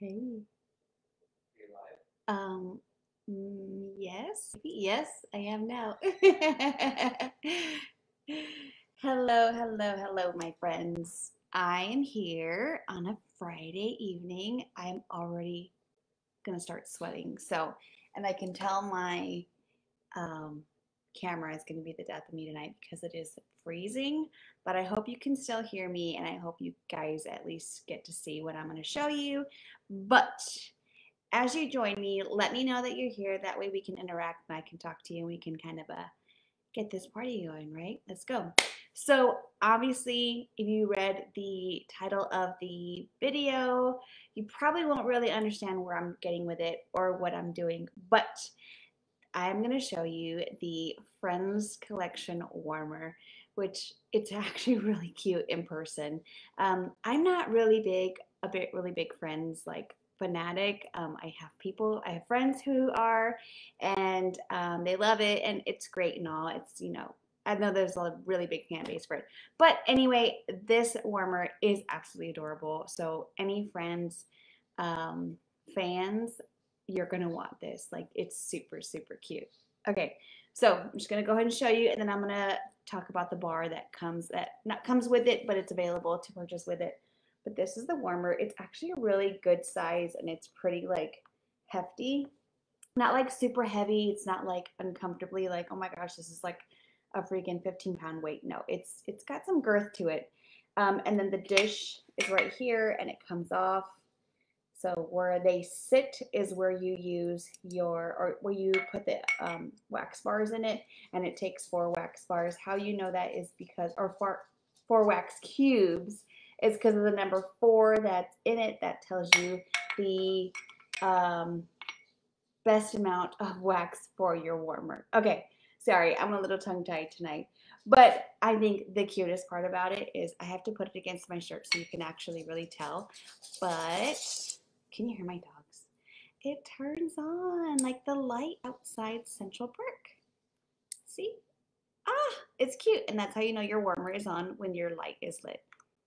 Hey. Um, mm, yes, yes, I am now. Hello, hello, hello, my friends. I am here on a Friday evening. I'm already gonna start sweating. So, and I can tell my um, camera is gonna be the death of me tonight because it is freezing. But I hope you can still hear me, and I hope you guys at least get to see what I'm gonna show you. But as you join me, let me know that you're here. That way we can interact and I can talk to you and we can kind of uh, get this party going, right? Let's go. So obviously, if you read the title of the video, you probably won't really understand where I'm getting with it or what I'm doing, but I'm going to show you the Friends Collection Warmer, which it's actually really cute in person. Um, I'm not really big, a bit really big Friends like fanatic. Um, I have people, I have friends who are, and um, they love it, and it's great and all. It's, you know, I know there's a really big fan base for it. But anyway, this warmer is absolutely adorable. So any friends, um, fans, you're gonna want this. Like it's super, super cute. Okay, so I'm just gonna go ahead and show you, and then I'm gonna talk about the bar that comes that not comes with it, but it's available to purchase with it. But this is the warmer. It's actually a really good size, and it's pretty like hefty. Not like super heavy. It's not like uncomfortably like, oh my gosh, this is like a freaking 15 pound weight. No, it's it's got some girth to it. Um, and then the dish is right here and it comes off. So where they sit is where you use your, or where you put the um, wax bars in it and it takes four wax bars. How you know that is because, or four, four wax cubes is because of the number four that's in it that tells you the um, best amount of wax for your warmer. Okay, Sorry, I'm a little tongue tied tonight. But I think the cutest part about it is I have to put it against my shirt so you can actually really tell. But can you hear my dogs? It turns on like the light outside Central Perk. See? Ah, it's cute. And that's how you know your warmer is on when your light is lit.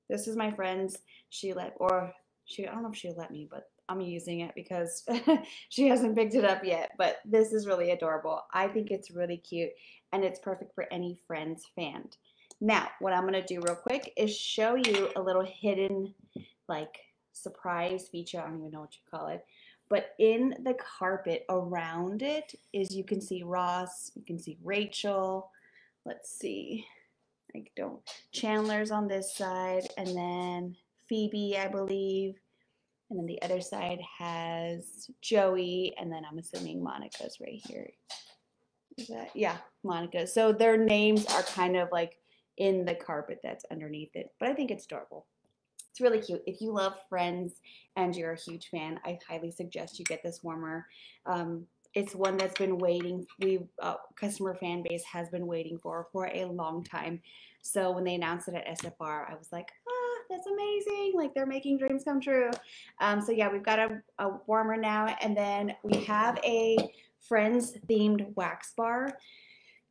This is my friend's. She let, or she, I don't know if she let me, but I'm using it because she hasn't picked it up yet, but this is really adorable. I think it's really cute and it's perfect for any Friends fan. Now, what I'm going to do real quick is show you a little hidden like surprise feature. I don't even know what you call it. But in the carpet around it is you can see Ross, you can see Rachel. Let's see. I don't. Chandler's on this side and then Phoebe, I believe and then the other side has Joey, and then I'm assuming Monica's right here. Is that yeah, Monica. So their names are kind of like in the carpet that's underneath it. But I think it's adorable. It's really cute. If you love Friends and you're a huge fan, I highly suggest you get this warmer. Um, it's one that's been waiting. We uh, customer fan base has been waiting for for a long time. So when they announced it at SFR, I was like, ah, that's amazing. Like they're making dreams come true. Um, so yeah, we've got a, a warmer now. And then we have a Friends themed wax bar.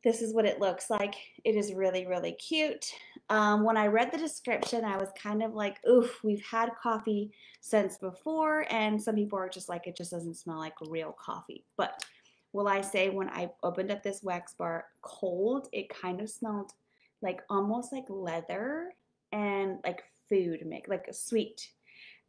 This is what it looks like. It is really, really cute. Um, when I read the description, I was kind of like, oof, we've had coffee since before. And some people are just like, it just doesn't smell like real coffee. But will I say when I opened up this wax bar cold, it kind of smelled like almost like leather and like food make like a sweet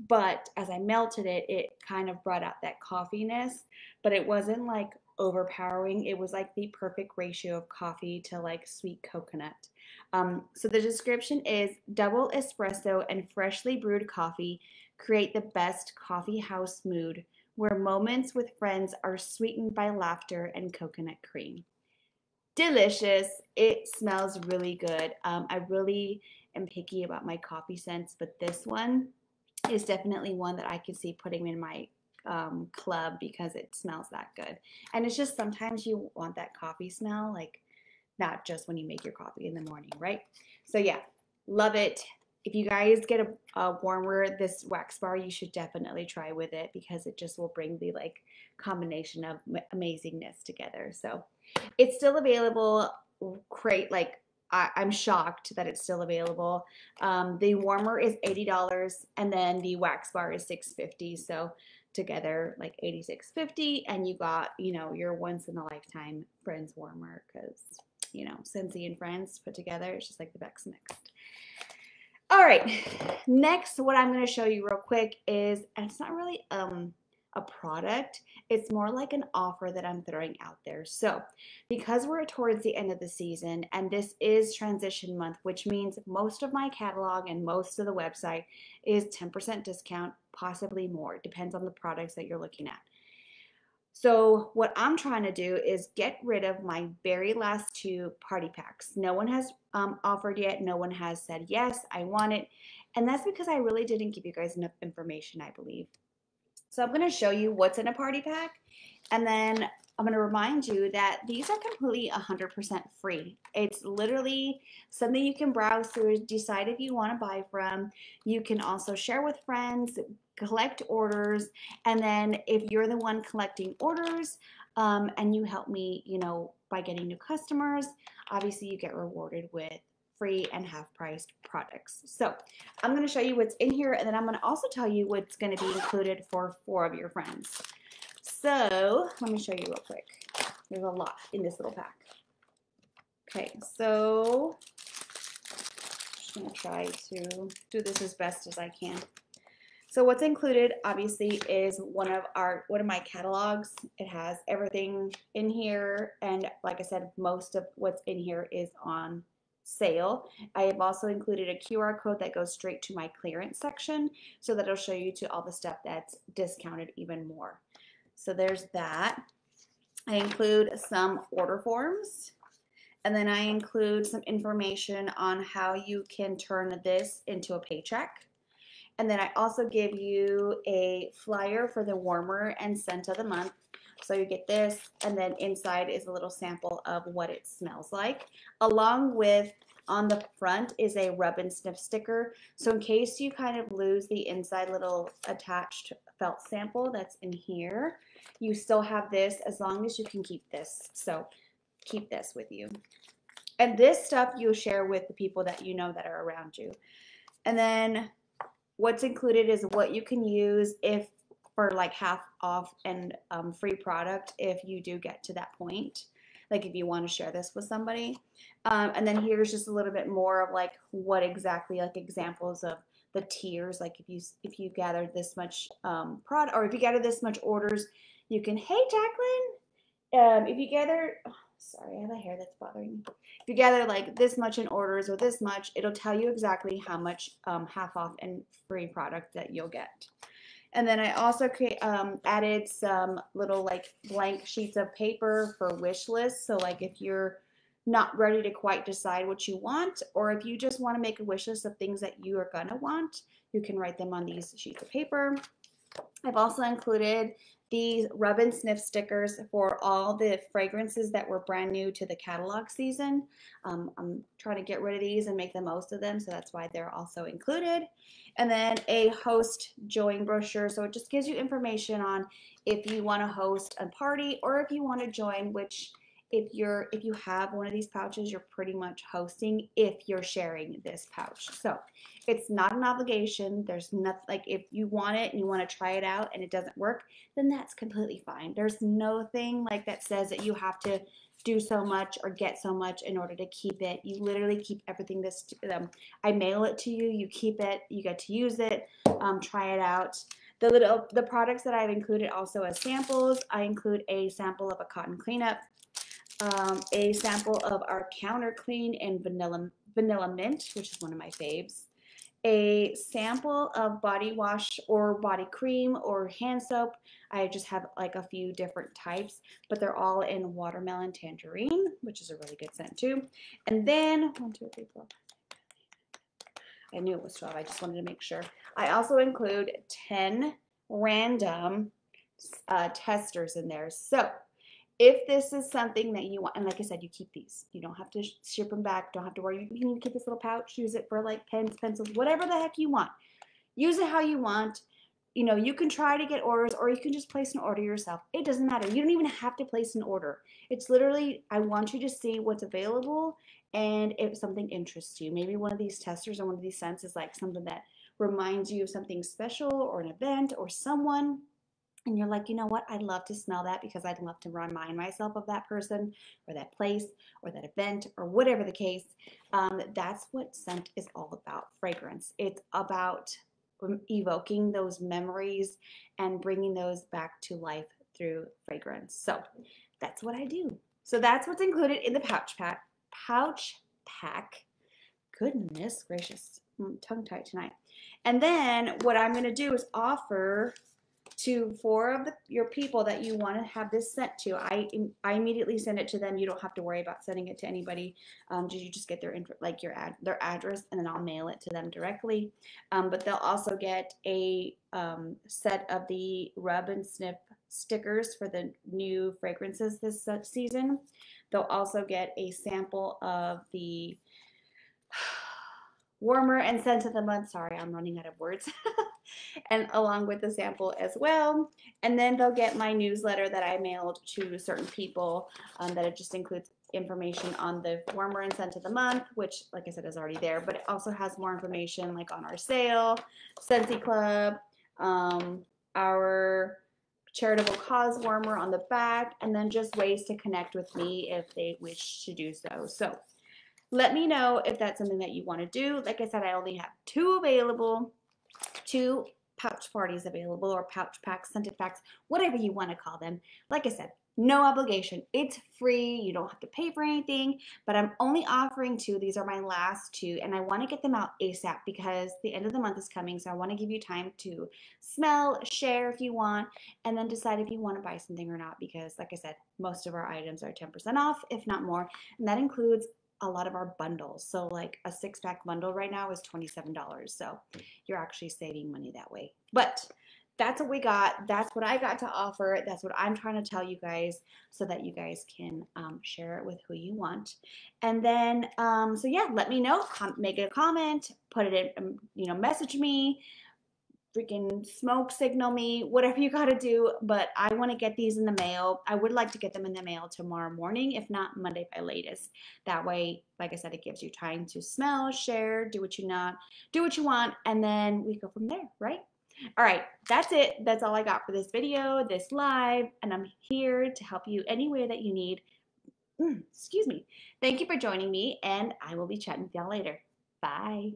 but as I melted it, it kind of brought out that coffiness, but it wasn't like overpowering. It was like the perfect ratio of coffee to like sweet coconut. Um, so the description is double espresso and freshly brewed coffee create the best coffee house mood where moments with friends are sweetened by laughter and coconut cream. Delicious. It smells really good. Um, I really am picky about my coffee scents, but this one is definitely one that I could see putting in my um, club because it smells that good. And it's just sometimes you want that coffee smell, like not just when you make your coffee in the morning, right? So yeah, love it. If you guys get a, a warmer this wax bar, you should definitely try with it because it just will bring the like combination of amazingness together. So it's still available. Create like I, am shocked that it's still available. Um, the warmer is $80 and then the wax bar is 650. So together like $86.50 and you got, you know, your once in a lifetime Friends warmer because, you know, Scentsy and Friends put together, it's just like the best mixed. All right, next what I'm going to show you real quick is, and it's not really um a product. It's more like an offer that I'm throwing out there. So, because we're towards the end of the season and this is transition month, which means most of my catalog and most of the website is 10% discount, possibly more. Depends on the products that you're looking at. So, what I'm trying to do is get rid of my very last two party packs. No one has um, offered yet, no one has said, yes, I want it. And that's because I really didn't give you guys enough information, I believe. So I'm going to show you what's in a party pack and then I'm going to remind you that these are completely 100% free. It's literally something you can browse through, decide if you want to buy from. You can also share with friends, collect orders, and then if you're the one collecting orders um, and you help me, you know, by getting new customers, obviously you get rewarded with free and half priced products. So I'm going to show you what's in here and then I'm going to also tell you what's going to be included for four of your friends. So let me show you real quick. There's a lot in this little pack. Okay, so I'm going to try to do this as best as I can. So what's included obviously is one of our one of my catalogs. It has everything in here and like I said most of what's in here is on sale. I have also included a QR code that goes straight to my clearance section so that it'll show you to all the stuff that's discounted even more. So there's that. I include some order forms and then I include some information on how you can turn this into a paycheck. And then I also give you a flyer for the warmer and scent of the month so you get this, and then inside is a little sample of what it smells like, along with on the front is a rub and sniff sticker. So in case you kind of lose the inside little attached felt sample that's in here, you still have this as long as you can keep this. So keep this with you. And this stuff you'll share with the people that you know that are around you. And then what's included is what you can use if for like half off and um, free product if you do get to that point like if you want to share this with somebody. Um, and then here's just a little bit more of like what exactly like examples of the tiers like if you if you gather this much um, product or if you gather this much orders you can hey Jacqueline. Um, if you gather oh, sorry I have a hair that's bothering me. If you gather like this much in orders or this much it'll tell you exactly how much um, half off and free product that you'll get and then I also create, um, added some little like blank sheets of paper for wish lists. So like if you're not ready to quite decide what you want, or if you just want to make a wish list of things that you are going to want, you can write them on these sheets of paper. I've also included these rub and sniff stickers for all the fragrances that were brand new to the catalog season. Um, I'm trying to get rid of these and make the most of them, so that's why they're also included. And then a host join brochure, so it just gives you information on if you want to host a party or if you want to join, which if you're if you have one of these pouches you're pretty much hosting if you're sharing this pouch. So it's not an obligation. There's nothing like if you want it and you want to try it out and it doesn't work then that's completely fine. There's no thing like that says that you have to do so much or get so much in order to keep it. You literally keep everything this um, i mail it to you you keep it you get to use it um, try it out. The little the products that I've included also as samples, I include a sample of a cotton cleanup, um, a sample of our Counter Clean in Vanilla, Vanilla Mint, which is one of my faves, a sample of body wash or body cream or hand soap. I just have like a few different types, but they're all in watermelon tangerine, which is a really good scent too. And then one, two, three, four. I knew it was 12. I just wanted to make sure. I also include 10 random uh, testers in there. So if this is something that you want, and like I said, you keep these. You don't have to ship them back. Don't have to worry. You can keep this little pouch. Use it for like pens, pencils, whatever the heck you want. Use it how you want. you know, you can try to get orders or you can just place an order yourself. It doesn't matter. You don't even have to place an order. It's literally, I want you to see what's available and if something interests you. Maybe one of these testers or one of these scents is like something that reminds you of something special or an event or someone and you're like, you know what, I'd love to smell that because I'd love to remind myself of that person or that place or that event or whatever the case. Um, that's what scent is all about fragrance. It's about evoking those memories and bringing those back to life through fragrance. So that's what I do. So that's what's included in the pouch pack. Pouch pack. Goodness gracious, I'm tongue tied tonight. And then what I'm going to do is offer to four of the, your people that you want to have this sent to. I I immediately send it to them. You don't have to worry about sending it to anybody. Um, you just get their like your ad their address, and then I'll mail it to them directly. Um, but they'll also get a um, set of the rub and sniff stickers for the new fragrances this season. They'll also get a sample of the warmer and scent of the month. Sorry, I'm running out of words. and along with the sample as well. And then they'll get my newsletter that I mailed to certain people um, that it just includes information on the warmer and scent of the month, which like I said is already there, but it also has more information like on our sale, Scentsy Club, um, our charitable cause warmer on the back, and then just ways to connect with me if they wish to do so. So let me know if that's something that you want to do. Like I said, I only have two available two pouch parties available or pouch packs, scented packs, whatever you want to call them. Like I said, no obligation. It's free. You don't have to pay for anything, but I'm only offering two. These are my last two, and I want to get them out ASAP because the end of the month is coming. So I want to give you time to smell, share if you want, and then decide if you want to buy something or not because, like I said, most of our items are 10% off, if not more. And that includes a lot of our bundles. So like a six pack bundle right now is $27. So you're actually saving money that way. But that's what we got. That's what I got to offer. That's what I'm trying to tell you guys so that you guys can um, share it with who you want. And then, um, so yeah, let me know. Com- make a comment, put it in, um, you know, message me freaking smoke signal me, whatever you got to do. But I want to get these in the mail. I would like to get them in the mail tomorrow morning, if not Monday by latest. That way, like I said, it gives you time to smell, share, do what you not, do what you want, and then we go from there, right? All right, that's it. That's all I got for this video, this live, and I'm here to help you any way that you need. Mm, excuse me. Thank you for joining me, and I will be chatting with y'all later. Bye.